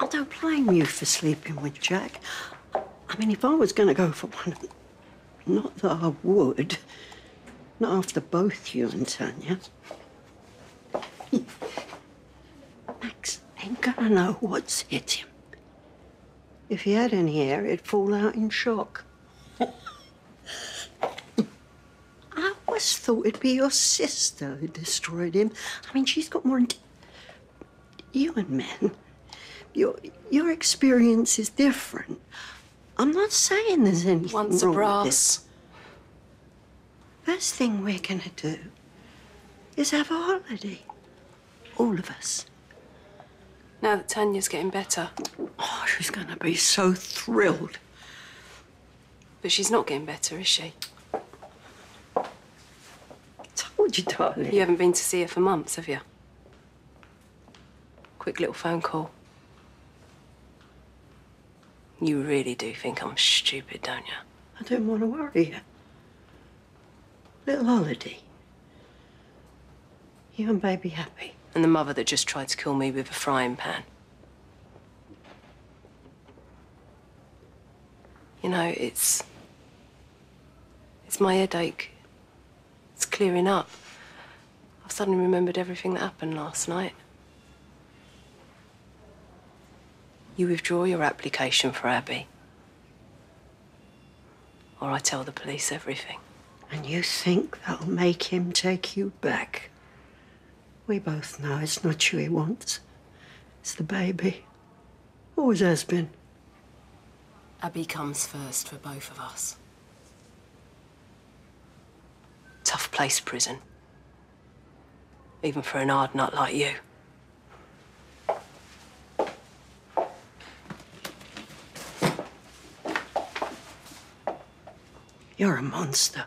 I don't blame you for sleeping with Jack. I mean, if I was going to go for one, not that I would. Not after both you and Tanya. Max ain't gonna know what's hit him. If he had any hair, it'd fall out in shock. I always thought it'd be your sister who destroyed him. I mean, she's got more. You and men, your your experience is different. I'm not saying there's anything Once a wrong with brass. this. First thing we're gonna do is have a holiday. All of us. Now that Tanya's getting better. Oh, she's gonna be so thrilled. But she's not getting better, is she? Told you, darling. You haven't been to see her for months, have you? Quick little phone call. You really do think I'm stupid, don't you? I don't want to worry you. Little holiday. You and baby happy. And the mother that just tried to kill me with a frying pan. You know, it's. It's my headache. It's clearing up. I've suddenly remembered everything that happened last night. You withdraw your application for Abi. Or I tell the police everything. And you think that'll make him take you back? We both know it's not you he wants. It's the baby. Always has been. Abi comes first for both of us. Tough place, prison. Even for an hard nut like you. You're a monster.